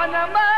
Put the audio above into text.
اجمعنا